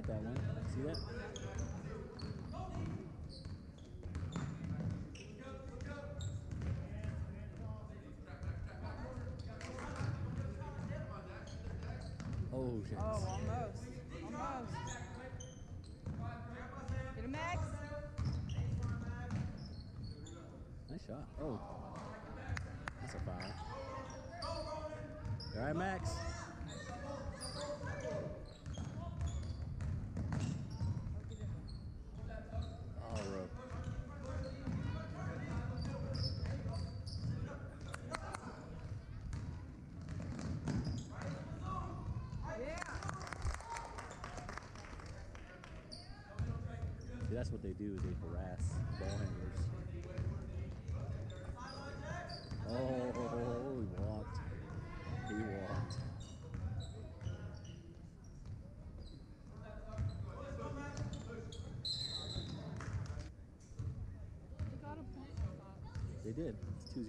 Got that one. See that? Oh shit. Oh, almost. Almost. Get him, Max. Nice shot. Oh. That's a foul. All right, Max. Oh, bro. Yeah. See, that's what they do. is They harass ball handlers. Oh, he walked. He walked. You got a point. They did. It's 2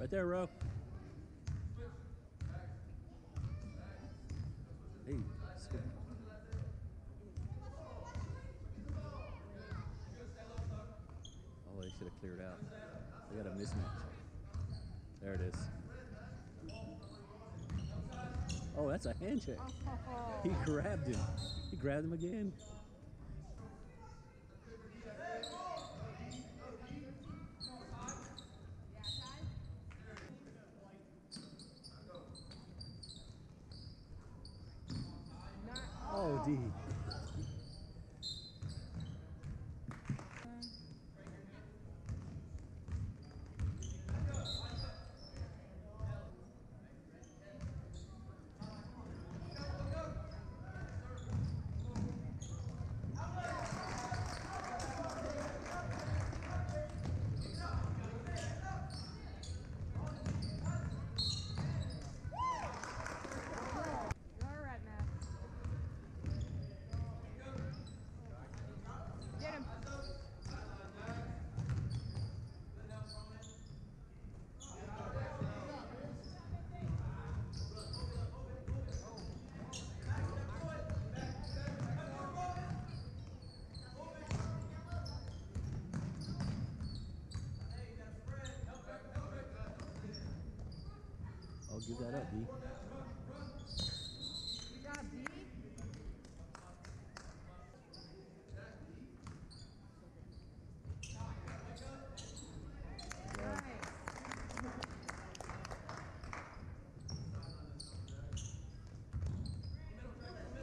Right there, Ro. Hey. Oh, they should have cleared out. They got a mismatch. There it is. Oh, that's a handshake. He grabbed him. He grabbed him again. not. Oh, D. You're all right, Max. Get him. I'll give that up. Nice.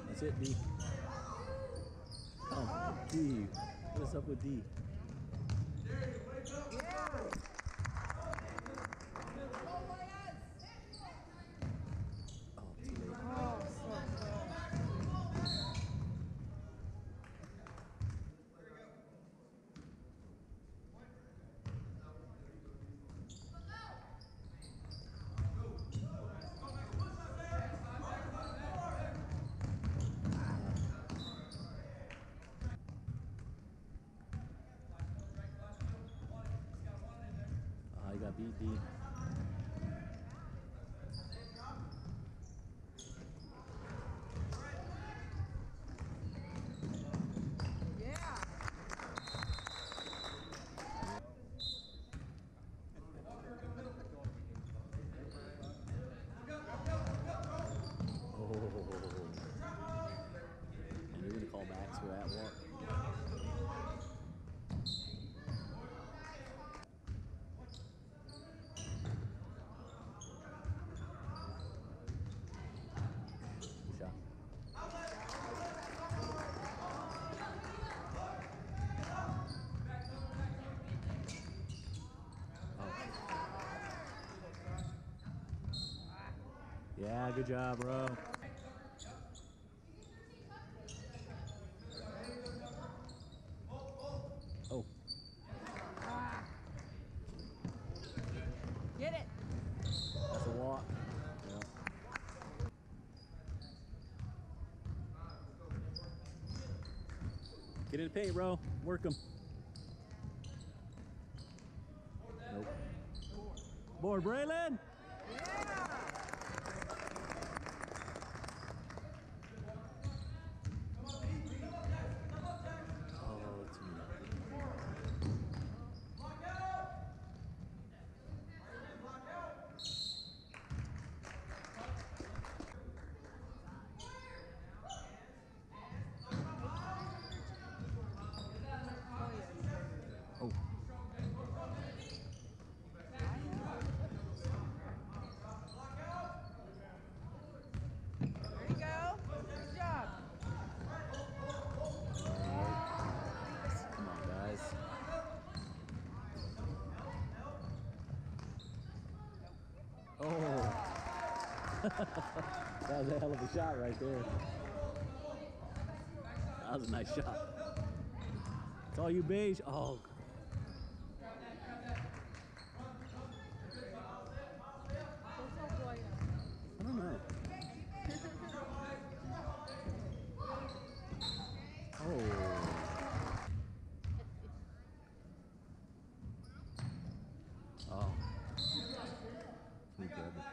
That's it, D. Oh, D. What is up with D? Ah, he Yeah, good job, bro. Oh. Get it. That's a Get in the paint, bro. Work them. Nope. Board, Braylon. That was a hell of a shot right there. That was a nice shot. It's all you, Beige. Oh. What's up, boy? I don't know. Oh. Oh. Sneak grab it.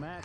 Max.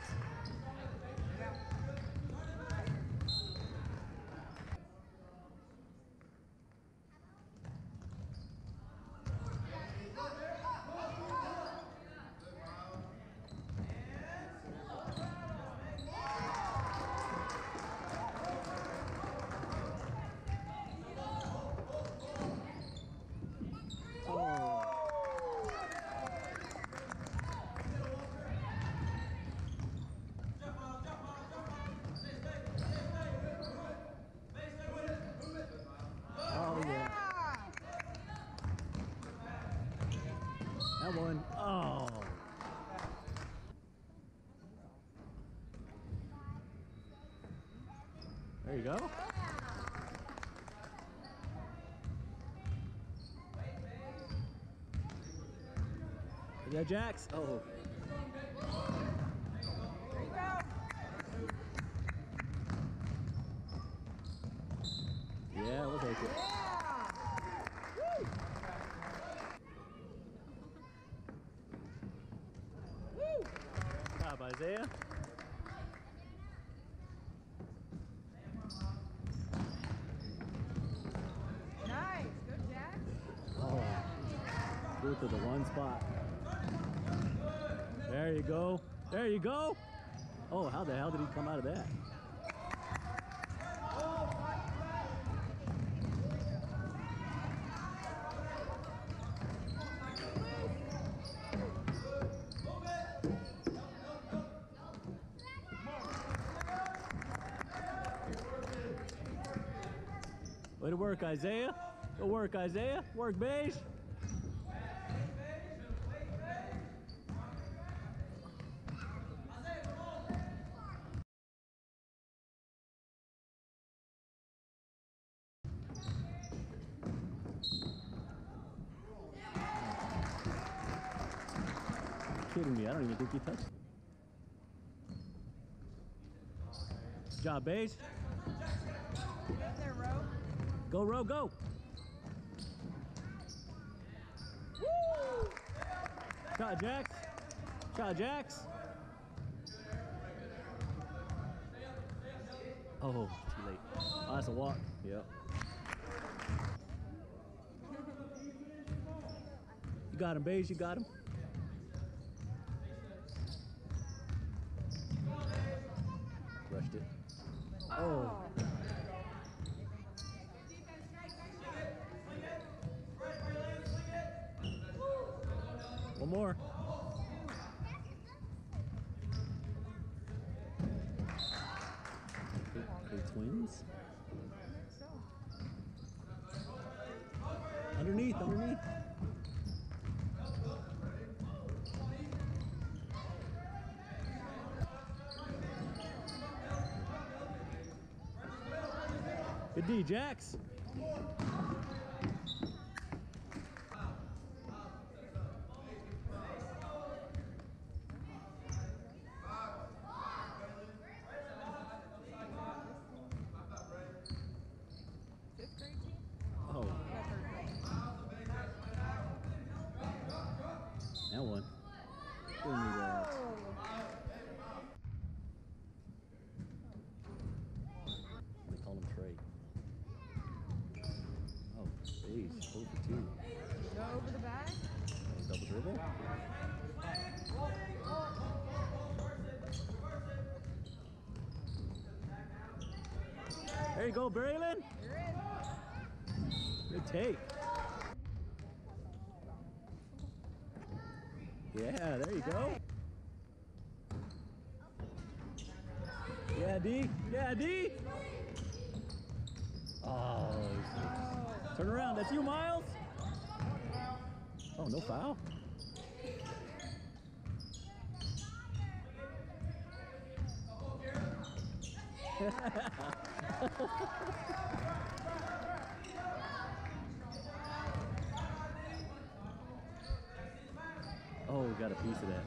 Oh yeah. That one. Oh. There you go. That Jax? Oh. Yeah, we'll take it. Woo. Good job, Isaiah. Nice. Good, Jack. Oh. It to the one spot. There you go. There you go. Oh, how the hell did he come out of that? Way to work, Isaiah. Go work, Isaiah. Work, Beige. Me. I don't even think he touched. Good job, Ro. Go, Ro, go. Woo. Shot, Jax. Shot, Jax. Oh, too late. Oh, that's a walk. Yep. You got him, Beige. You got him. Rushed it. Oh. One more. Good D, Jax. Fifth grade team? Oh, Yeah, third grade. that one. Give me that. They call him Trey. Oh, geez, four for two. Go over the back. Oh, double dribble. There you go, Braylon. Good take. Yeah, there you go. Yeah, D. Yeah, D. Oh, turn around. That's you, Miles. Oh, no foul. Oh, we got a piece of that.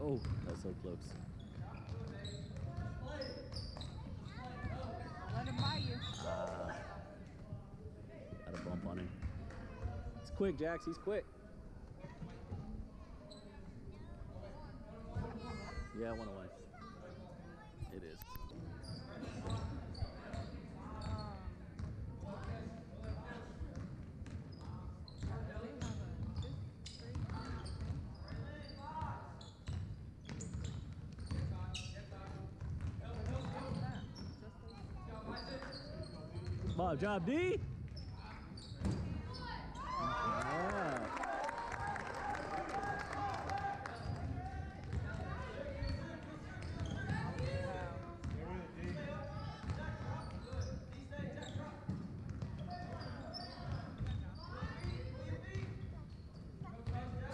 Oh, that's so close. Let him buy you. Had a bump on him. It's quick, Jax. He's quick. Yeah, one away. It is. Bob, job D.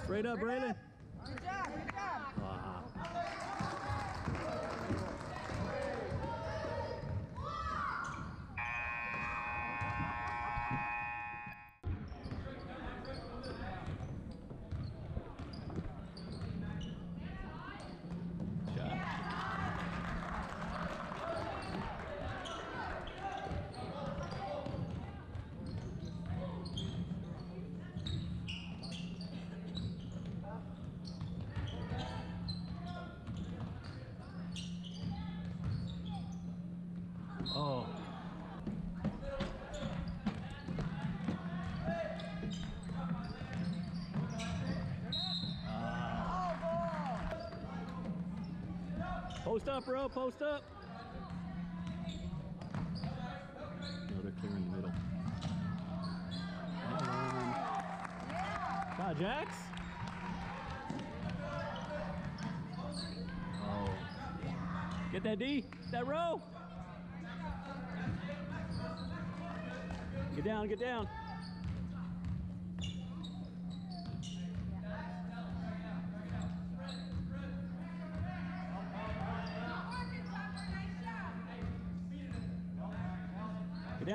Straight up, Braylon. Good job, good job. Ah. Shot. Oh. Ah. Post up, bro. Post up. No, they're clearing the middle. Wow, Jax. Oh. Get that D. That Ro. Get down, get down.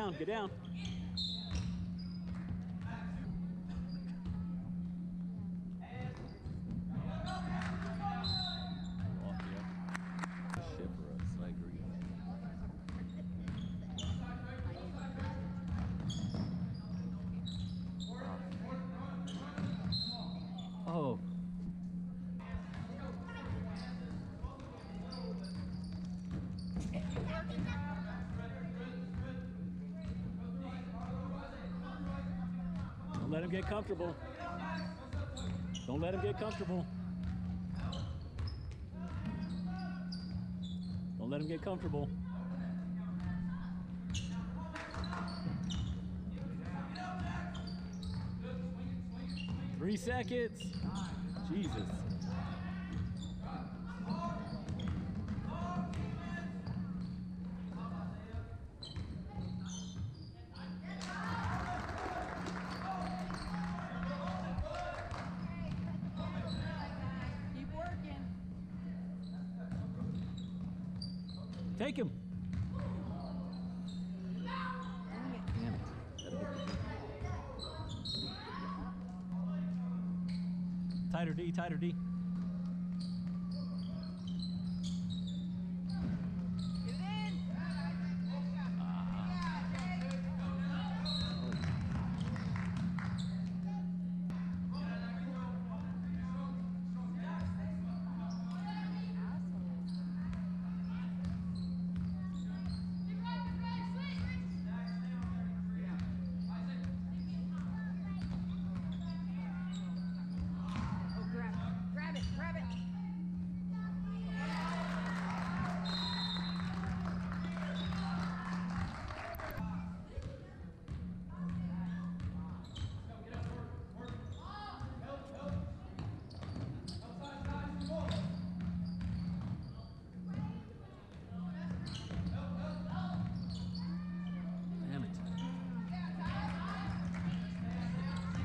Down, get down. Get comfortable. Don't let him get comfortable. Don't let him get comfortable. Three seconds. Jesus.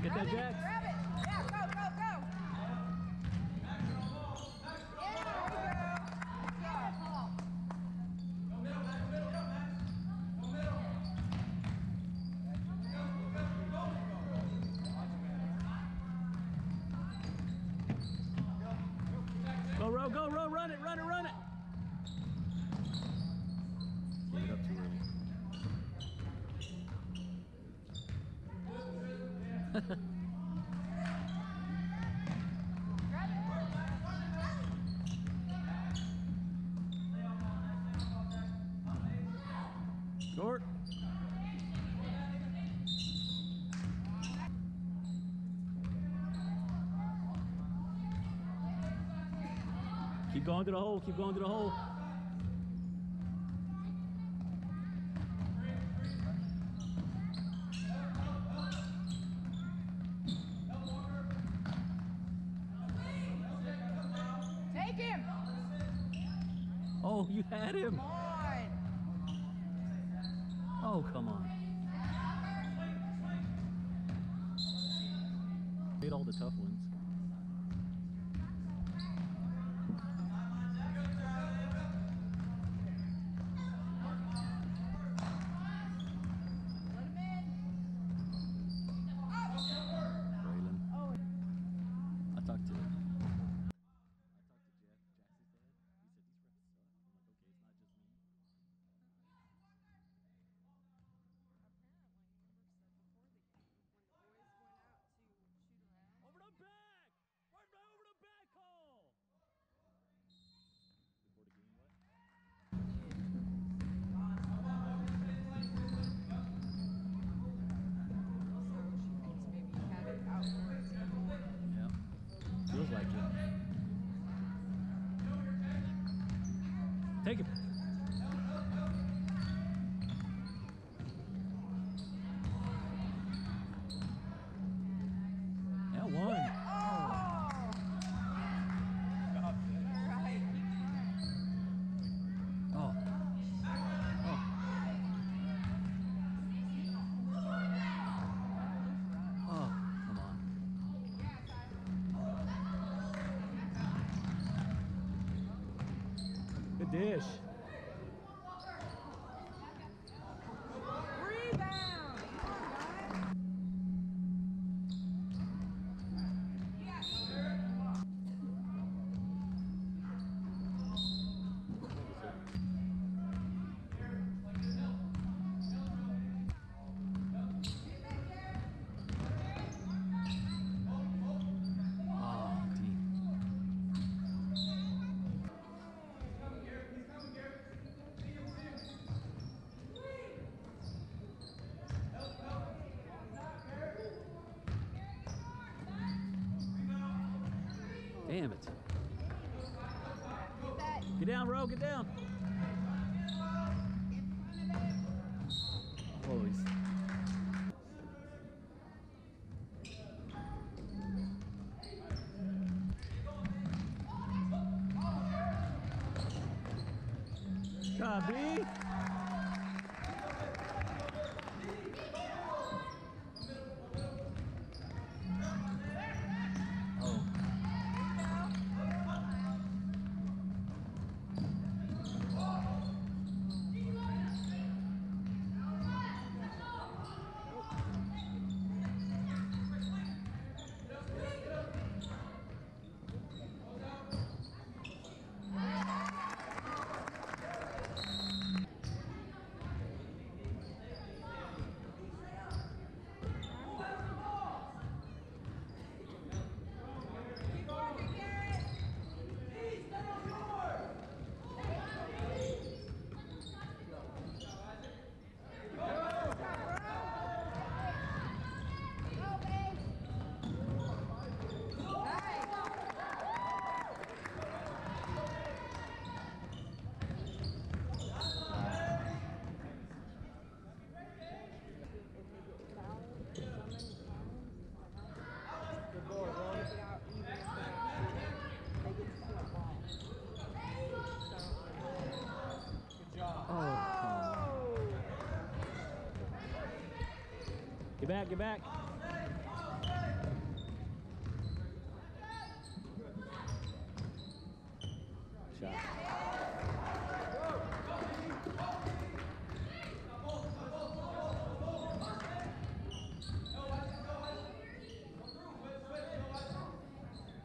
Get that jack. Keep going to the hole. Keep going to the hole. deixe. Damn it. Get down, Ro, get down. Get back, get back.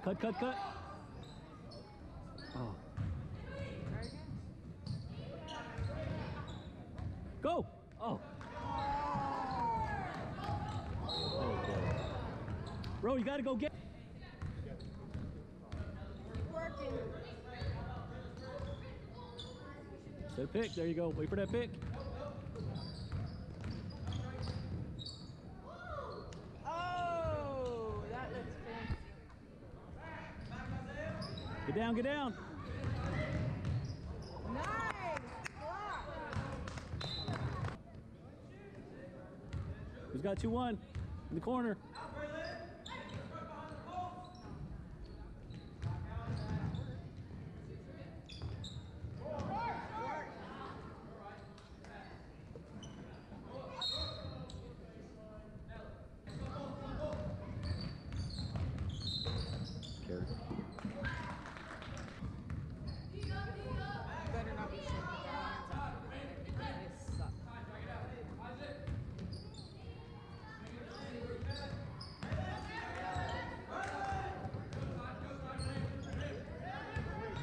Cut, cut, cut. Oh. Go! Oh. Go get. A pick. There you go. Wait for that pick. Oh, that looks fancy. Get down, get down. Nice. Who's got 2 1? In the corner.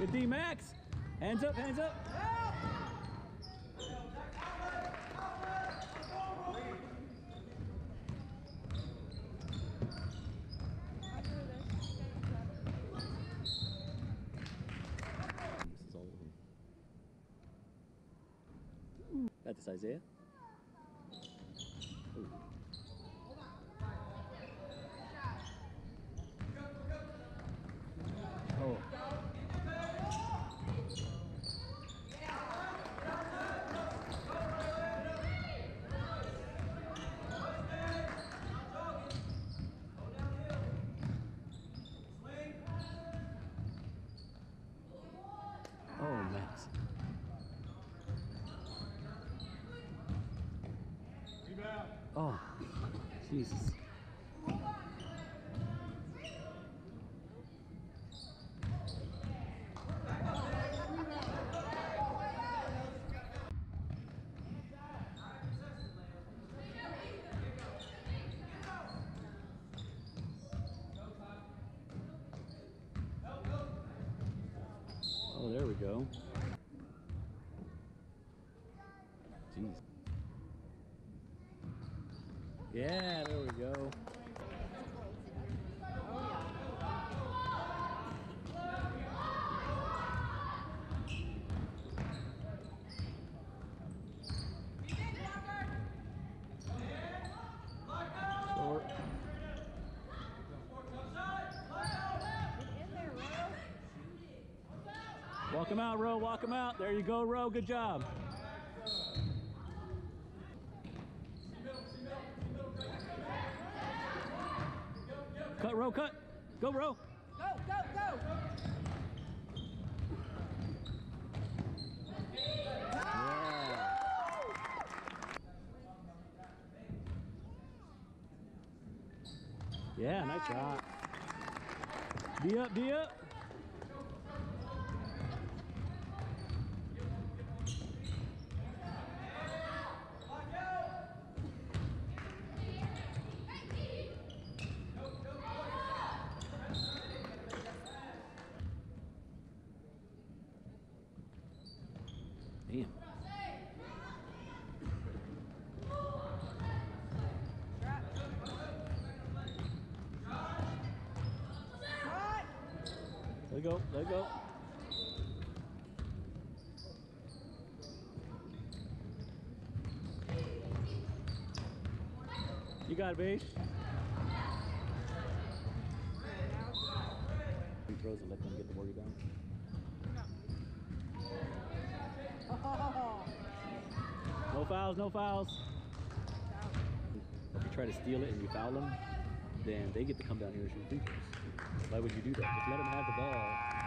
Good D Max. Hands up, hands up. This is all of them. Got this, Isaiah. Ooh. Oh. Oh, Max. Oh, Jesus. Oh, there we go. Jeez. Yeah, there we go. Short. Get in there, Ro. Walk him out, Ro. Walk him out. There you go, Ro. Good job. Cut, Ro. Cut. Go, Ro. Go, go, go. Yeah, nice shot. D up, D up. Damn. Let go, let go. You got it, Beige. Free throws and let them get the work done. Oh, No fouls, no fouls. If you try to steal it and you foul them, then they get to come down here and shoot free throws. Why would you do that? Just let them have the ball.